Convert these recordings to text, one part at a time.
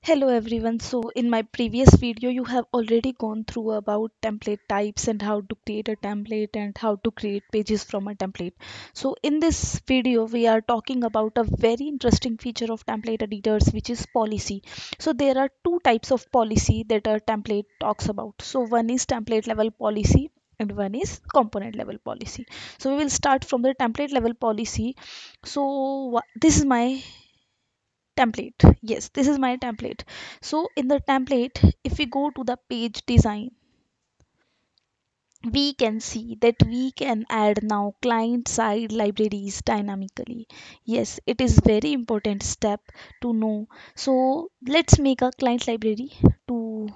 Hello everyone. So in my previous video you have already gone through about template types and how to create a template and how to create pages from a template. So in this video we are talking about a very interesting feature of template editors which is policy. So there are two types of policy that a template talks about. So one is template level policy and one is component level policy. So we will start from the template level policy. So this is my template. Yes this is my template. So in the template if we go to the page design we can see that we can add now client side libraries dynamically. Yes it is very important step to know. So let's make a client library to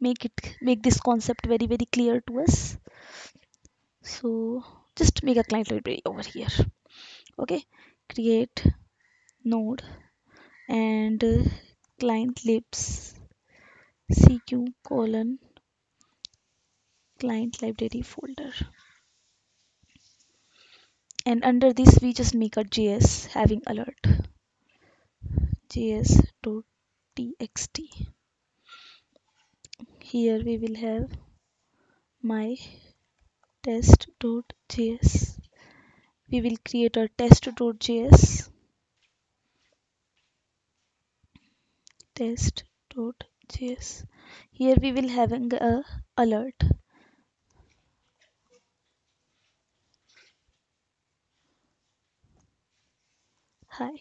make it make this concept very very clear to us. So just make a client library over here. Okay create node and uh, client libs cq colon client library folder. And under this we just make a js having alert. Js.txt here we will have my test.js we will create a test.js test.js here we will having a alert. Hi.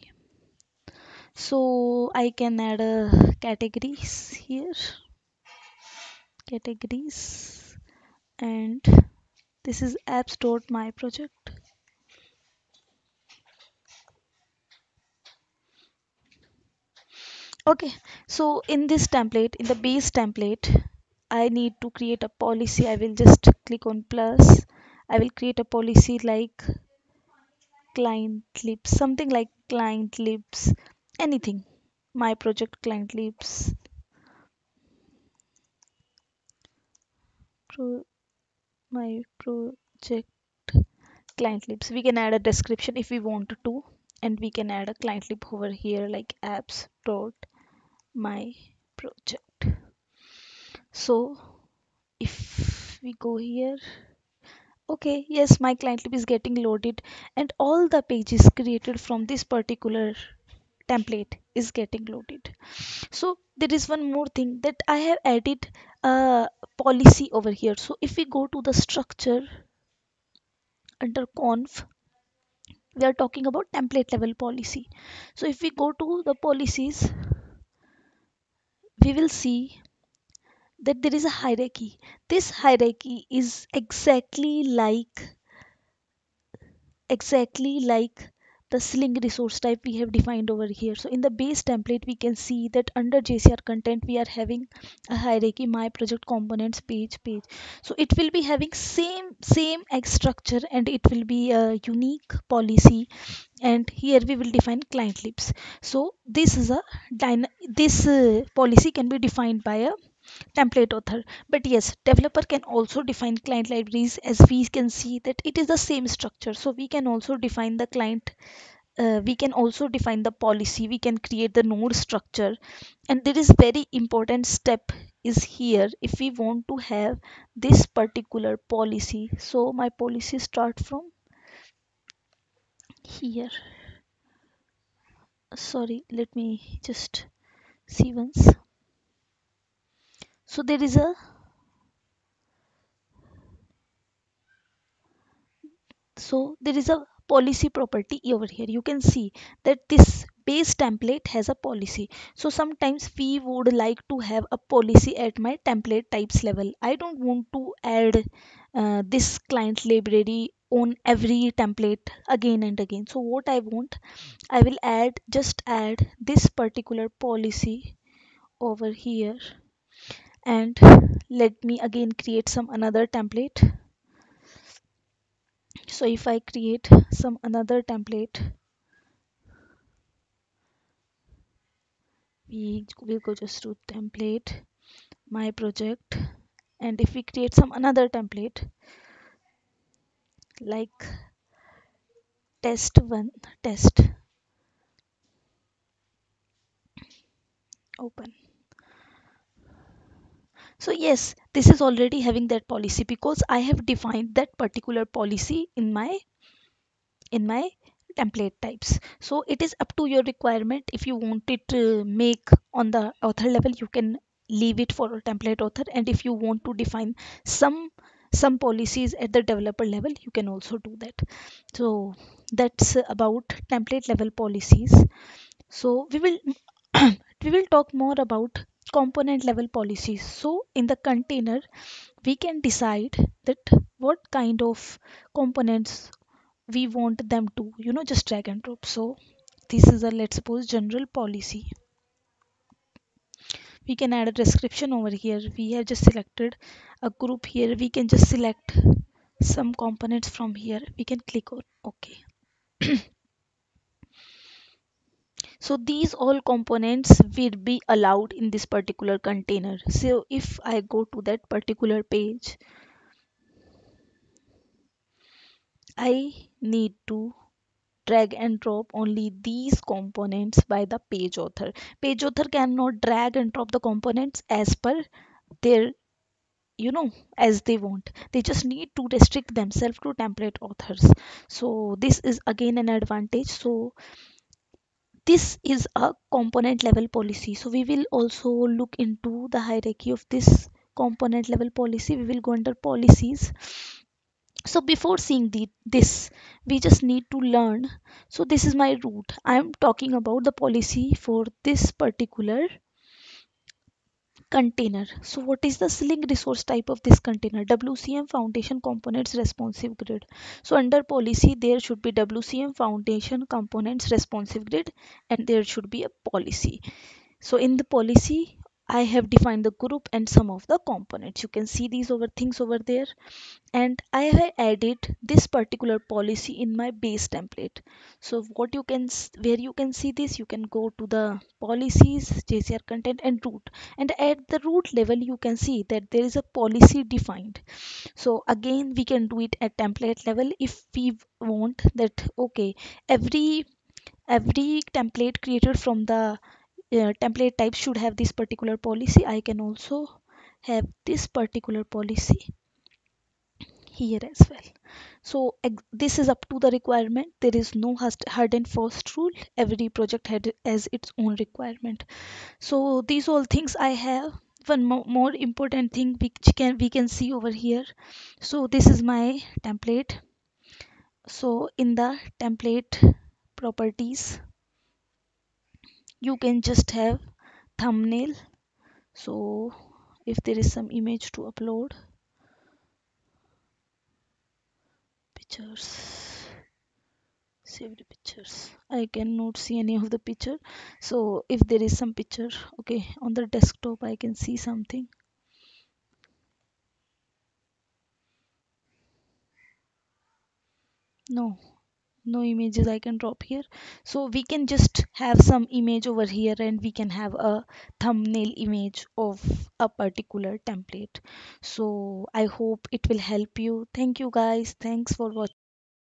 So i can add a categories here. Categories. And this is apps.my project okay so in this template in the base template i need to create a policy. I will just click on plus. I will create a policy like client libs something like client libs anything. My project client libs pro, my project client libs we can add a description if we want to and we can add a client lib over here like apps dot my project. So if we go here okay yes my client lib is getting loaded and all the pages created from this particular template is getting loaded. So there is one more thing that i have added a policy over here. So if we go to the structure under conf we are talking about template level policy. So if we go to the policies we will see that there is a hierarchy. This hierarchy is exactly like exactly like the sling resource type we have defined over here. So in the base template we can see that under jcr content we are having a hierarchy my project components page page. So it will be having same same X structure and it will be a unique policy. And here we will define client libs so this is a this uh, policy can be defined by a template author. But yes developer can also define client libraries as we can see that it is the same structure. So we can also define the client uh, we can also define the policy. We can create the node structure. And there is very important step is here if we want to have this particular policy. So my policy start from here. Sorry let me just see once so there is a so there is a policy property over here. You can see that this base template has a policy. So sometimes we would like to have a policy at my template types level. I don't want to add uh, this client library on every template again and again. So what i want i will add just add this particular policy over here and let me again create some another template. So if I create some another template we will go just to template my project. And if we create some another template like test one test open so yes this is already having that policy because i have defined that particular policy in my in my template types. So it is up to your requirement. If you want it to make on the author level you can leave it for a template author. And if you want to define some some policies at the developer level you can also do that. So that's about template level policies. So we will we will talk more about component level policies so in the container we can decide that what kind of components we want them to you know just drag and drop. So this is a let's suppose general policy. We can add a description over here. We have just selected a group here. We can just select some components from here. We can click on ok so these all components will be allowed in this particular container. So if i go to that particular page i need to drag and drop only these components by the page author. Page author cannot drag and drop the components as per their you know as they want. They just need to restrict themselves to template authors. So this is again an advantage. So this is a component level policy. So we will also look into the hierarchy of this component level policy. We will go under policies. So before seeing the this we just need to learn. So this is my root i am talking about the policy for this particular container. So what is the sling resource type of this container? Wcm foundation components responsive grid. So under policy there should be wcm foundation components responsive grid and there should be a policy. So in the policy i have defined the group and some of the components you can see these over things over there and I have added this particular policy in my base template. So what you can where you can see this you can go to the policies JCR content and root and at the root level you can see that there is a policy defined. So again we can do it at template level if we want that okay every every template created from the uh, template type should have this particular policy. I can also have this particular policy here as well. So this is up to the requirement. There is no hard and fast rule. Every project had has its own requirement. So these all things i have. One more, more important thing which can we can see over here. So this is my template. So in the template properties you can just have thumbnail. So if there is some image to upload pictures saved pictures. I cannot see any of the picture. So if there is some picture okay on the desktop i can see something. No no images i can drop here. So we can just have some image over here and we can have a thumbnail image of a particular template. So i hope it will help you. Thank you guys. Thanks for watching